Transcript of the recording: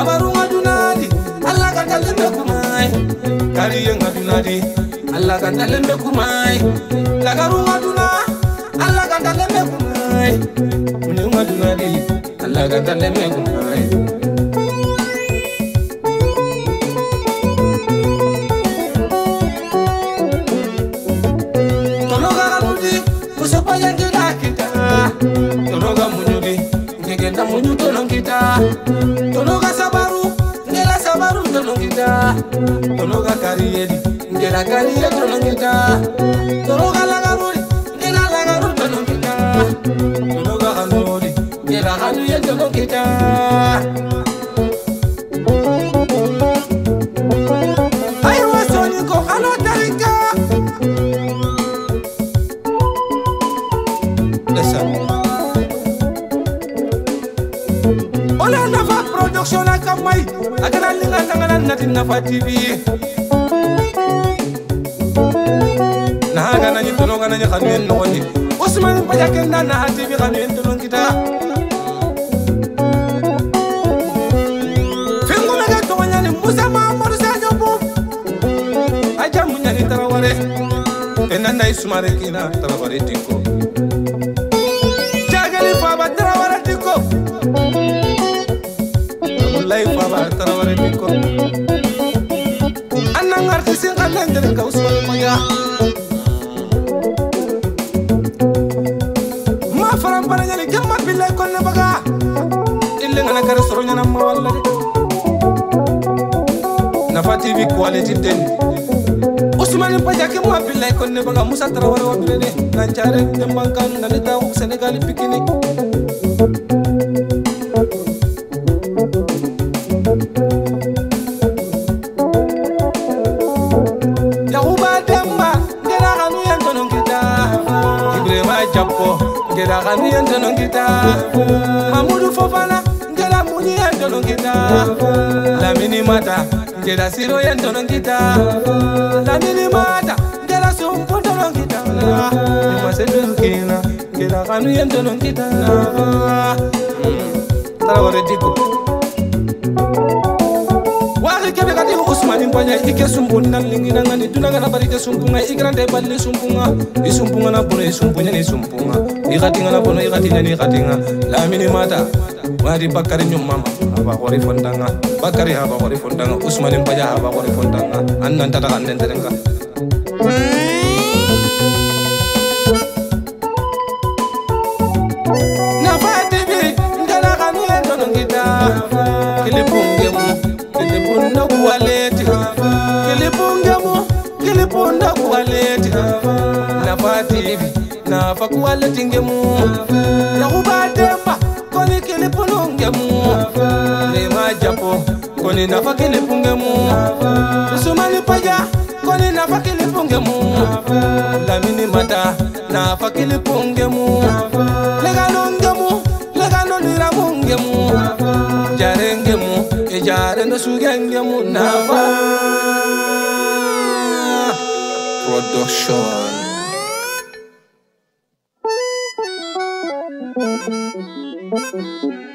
tabaruma dunadi allaka talembe kumai kariyenga dunadi allaka talembe kumai tagaruma duna allaka talembe kumai unuma dunadi allaka talembe kumai Thank you. ngeli ngela kali ya tona ngeta tolo kala kaboli ngela la garu tona ngeta tolo ga hanoli ngela hanu ya tona ngeta olanafa production akamai akalalinga sangala nati nafa tv agana ni tolonga na nyaka nwen no ni usman pa yakenda na ati bi kanwen tolong kita fingu na gato nya ni musa ma moru sa jobu aja munya ni taraware enanda isumare kina taraware tinko jagali fa ba taraware tinko mulai fa ba taraware tinko anang artisin kan nandere ka usman maya nam ma de nafa tv quality den usmani bajake mo abdullahi konne baga musa tarawara wabire de nan care Ya bankan ngale taw senegal pikini Jappo, get a hand and kita a Fofana. ndela munyi ya ntolongita laminimata ndela silo ya ntolongita laminimata ndela sumpu ntolongita ndikwasendulukila ndela kanu ya ntolongita mm. talawore tiko fanya ike sumbun nan nan ngani dunanga na barite sumpunga igrande balli sumpunga isumpunga na bono isumpunya ni sumpunga gatinga na bono gatinga ni la mini mata wadi bakari nyumama aba hori fondanga bakari aba hori fondanga usmane mbaja aba hori fondanga annan tata annan terenga Kilipungi mu, kilipunda kuwaleti ulibungemo ngiliponda kuwaleti nafativi nafa kuwaleti ngemo nakubatemba koni kilipunu ngemo nimajapo koni nafa kilipungemo usumanipaya koni nafa kilipungemo lamini mata nafa kilipungemo lekalung na sugenge production Thank you.